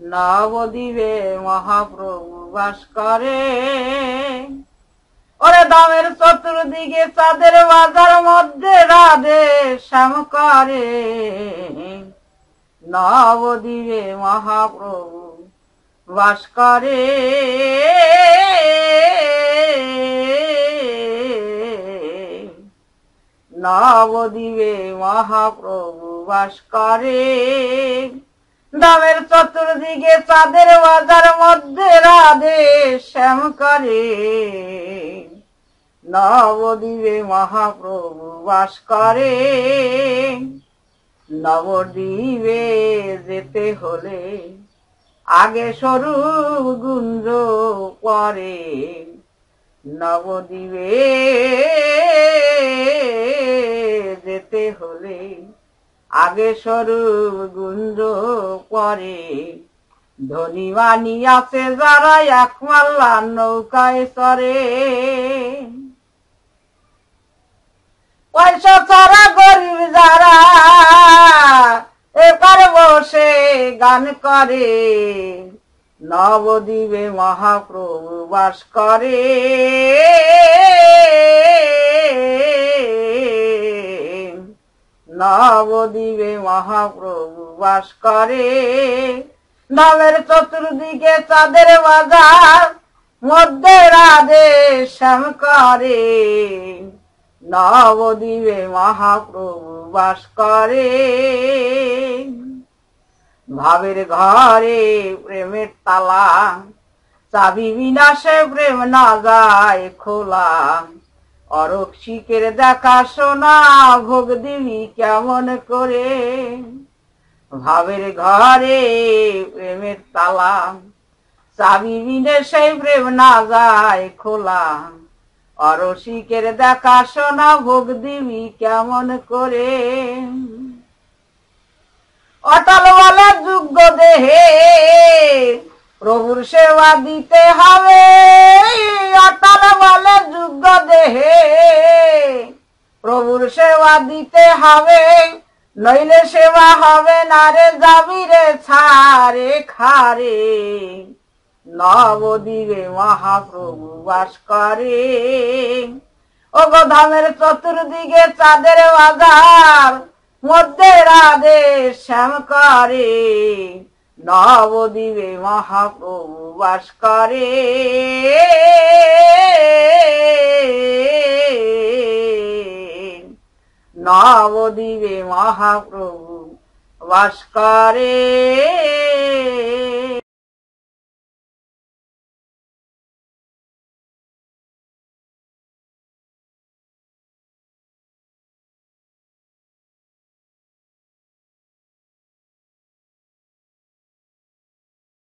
নবদ্বীপে মহাপ্রভু বাস করে। ওরে দামের চতুর্দিকে চাঁদের বাজার মধ্যে রাধে শ্যাম করে। নবদ্বীপে মহাপ্রভু বাস করে। নবদ্বীপে মহাপ্রভু বাস করে। দামের চতুর্দিকে চাঁদের বাজার মধ্যে রাধে শ্যাম করে। নবদ্বীপে মহাপ্রভু বাস করে। নবদ্বীপে যেতে হলে আগে সরু গুঞ্জ পরে নবদ্বীপে যেতে হলে আগে স্বরূপ গুঞ্জ পরে ধনী আছে যারা এক মাল্লা নৌকায় চরে পয়সা ছাড়া গরিব যারা এপার বসে গান করে। নবদ্বীপে মহাপ্রভু বাস করে। নবদ্বীপে মহাপ্রভু বাস করে। নামের চতুর্দিকে চাঁদের বাজার, মধ্যে রাধে শ্যাম করে। নবদ্বীপে মহাপ্রভু বাস করে। ভাবের ঘরে প্রেমের তালা, চাবি বিনাশে প্রেম না যায় খোলা। অরক্ষিকের দেখা শোনা ভোগ দিবি কেমন করে? ভাবের ঘরে প্রেমের তালা চাবি বিনে সেই প্রেম না যায় খোলা। অরসিকের দেখা শোনা ভোগ দিবি কেমন করে? অটল বলে যোগ্য দেহে প্রভুর সেবা দিতে হবে। অটল বলে যোগ্য দেহে প্রভুর সেবা দিতে হবে, নইলে সেবা হবে না রে যাবি রে ছাড়ে খারে। নবদ্বীপে মহাপ্রভু বাস করে। ও ধামের চতুর্দিকে চাঁদের বাজার, মধ্যে রাধে শ্যাম করে। নবদ্বীপে মহাপ্রভু বাস করে। নবদ্বীপে মহাপ্রভু। বাস করে